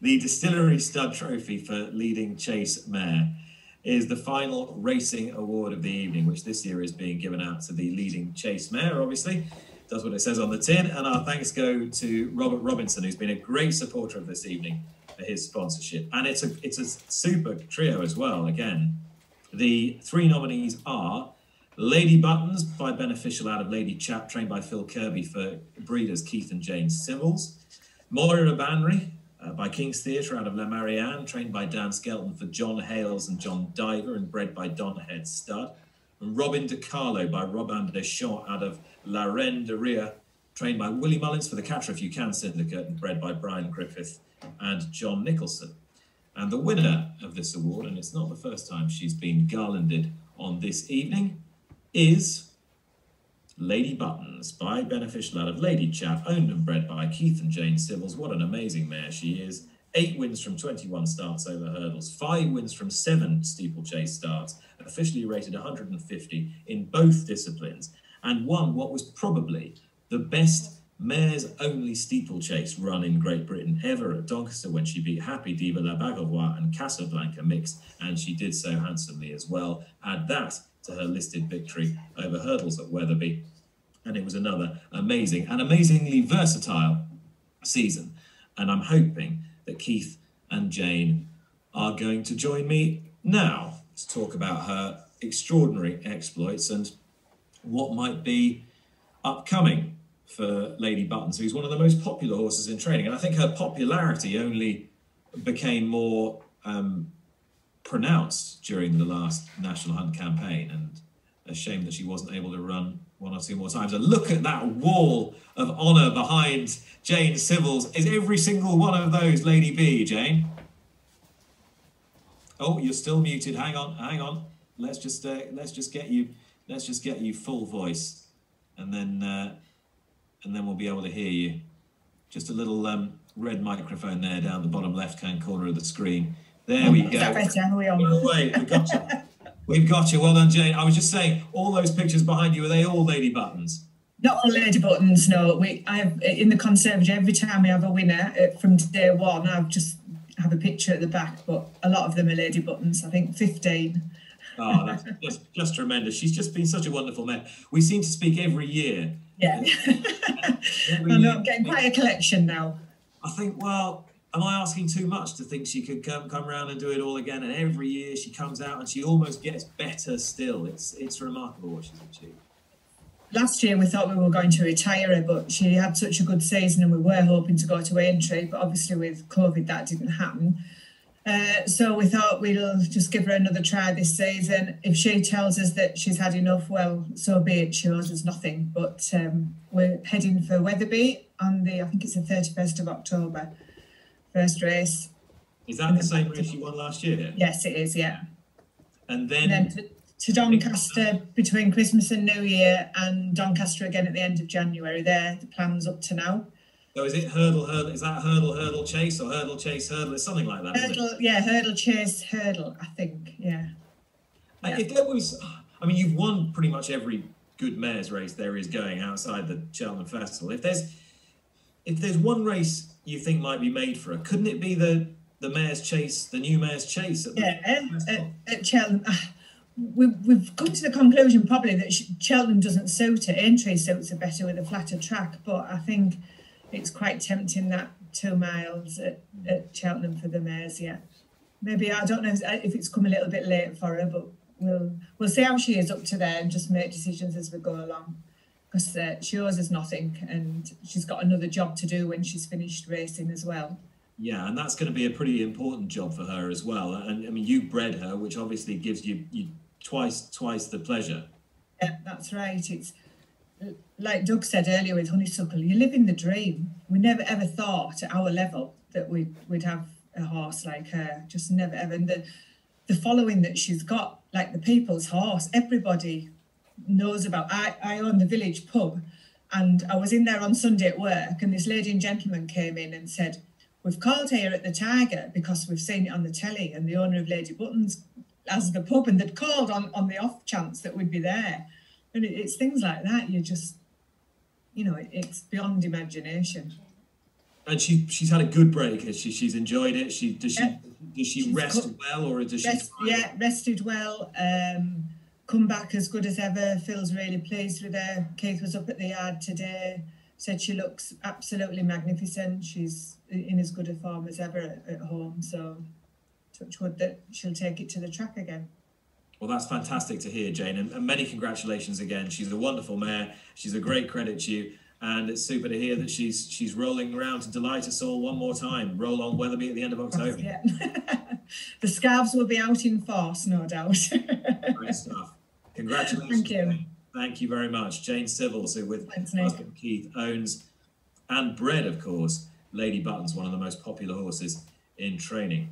the Distillery Stud Trophy for leading chase mare is the final racing award of the evening, which this year is being given out to the leading chase mare, obviously. Does what it says on the tin. And our thanks go to Robert Robinson, who's been a great supporter of this evening for his sponsorship. And it's a it's a super trio as well. Again, the three nominees are Lady Buttons by Beneficial out of Lady Chap, trained by Phil Kirby for breeders Keith and Jane Sivills. Moira Banry uh, by King's Theatre out of La Marianne, trained by Dan Skelton for John Hales and John Diver and bred by Don Head Stud. And Robin De Carlow by Robin des Champs out of La Reine de Rire, trained by Willie Mullins for the Catch If You Can Syndicate and bred by Brian Griffith and John Nicholson. And the winner of this award, and it's not the first time she's been garlanded on this evening, is Lady Buttons by Beneficial out of Lady Chap, owned and bred by Keith and Jane Sivills. What an amazing mare she is. Eight wins from 21 starts over hurdles, five wins from seven steeplechase starts, officially rated 150 in both disciplines, and won what was probably the best mares only steeplechase run in Great Britain ever at Doncaster when she beat Happy Diva La Bague Au Roi and Casablanca Mix, and she did so handsomely as well. Add that to her listed victory over hurdles at Wetherby. And it was another amazing and amazingly versatile season. And I'm hoping that Keith and Jane are going to join me now to talk about her extraordinary exploits and what might be upcoming for Lady Buttons, who's one of the most popular horses in training. And I think her popularity only became more um, pronounced during the last National Hunt campaign, and a shame that she wasn't able to run one or two more times. And look at that wall of honour behind Jane Sivills. Is every single one of those Lady B, Jane? Oh, you're still muted. Hang on, hang on. Let's just uh, let's just get you let's just get you full voice, and then uh, and then we'll be able to hear you. Just a little um, red microphone there down the bottom left hand corner of the screen. There we go. Is that better? We on? Wait, we got you. We've got you. Well done, Jane. I was just saying, all those pictures behind you, are they all lady buttons? Not all lady buttons, no. We, I have in the conservatory every time we have a winner uh, from day one. I just have a picture at the back, but a lot of them are lady buttons. I think fifteen. Oh, that's just, just tremendous. She's just been such a wonderful man. We seem to speak every year. Yeah, Every I know. year. I'm getting quite a collection now. I think, well, am I asking too much to think she could come come around and do it all again? And every year she comes out and she almost gets better still. It's it's remarkable what she's achieved. Last year we thought we were going to retire her, but she had such a good season, and we were hoping to go to Aintree, but obviously with COVID that didn't happen. Uh, so we thought we'll just give her another try this season. If she tells us that she's had enough, well, so be it. She owes us nothing. But um, we're heading for Wetherby on the, I think it's the 31st of October, first race. Is that the same race you won last year? Yes, it is, yeah. And And then, then to, to Doncaster between Christmas and New Year, and Doncaster again at the end of January. They're the plans up to now. so is it hurdle hurdle? Is that hurdle hurdle chase or hurdle chase hurdle? It's something like that. Hurdle, yeah, hurdle chase, hurdle, I think, yeah. And If there was, I mean, you've won pretty much every good mares race there is going outside the Cheltenham Festival. If there's, if there's one race you think might be made for her, couldn't it be the the mares chase, the new mares chase at the Yeah, at, at Cheltenham, ah, we, we've come to the conclusion probably that Cheltenham doesn't suit it. Aintree suits it better with a flatter track, but I think it's quite tempting that two miles at, at Cheltenham for the mares. Yeah, maybe I don't know if if it's come a little bit late for her, but we'll we'll see how she is up to there and just make decisions as we go along. Because uh, she owes us nothing, and she's got another job to do when she's finished racing as well. Yeah, and that's going to be a pretty important job for her as well. And I mean, you bred her, which obviously gives you you twice twice the pleasure. Yeah, that's right. It's like Doug said earlier with honeysuckle. You live in the dream. We never ever thought at our level that we'd we'd have a horse like her. Just never ever. And the the following that she's got, like the people's horse, everybody knows about. I I own the village pub, and I was in there on Sunday at work, and this lady and gentleman came in and said. We've called here at the Tiger because we've seen it on the telly, and the owner of Lady Buttons as the pub, and they'd called on, on the off chance that we'd be there. And it, it's things like that. You just, you know, it, it's beyond imagination. And she she's had a good break. Has she? She's enjoyed it. She does she Yeah. does she She's rest co- well or does she? Rest, yeah, rested well. Um, come back as good as ever. Phil's really pleased with her. Keith was up at the yard today. Said she looks absolutely magnificent. She's in as good a form as ever at, at home. So, touch wood that she'll take it to the track again. Well, that's fantastic to hear, Jane, and, and many congratulations again. She's a wonderful mare. She's a great credit to you, and it's super to hear that she's she's rolling around to delight us all one more time. Roll on Wetherby at the end of October. Yeah. the scarves will be out in force, no doubt. Great stuff. Congratulations. Thank you. Thank you very much, Jane Sivills, who with husband Keith owns and bred, of course, Lady Buttons, one of the most popular horses in training.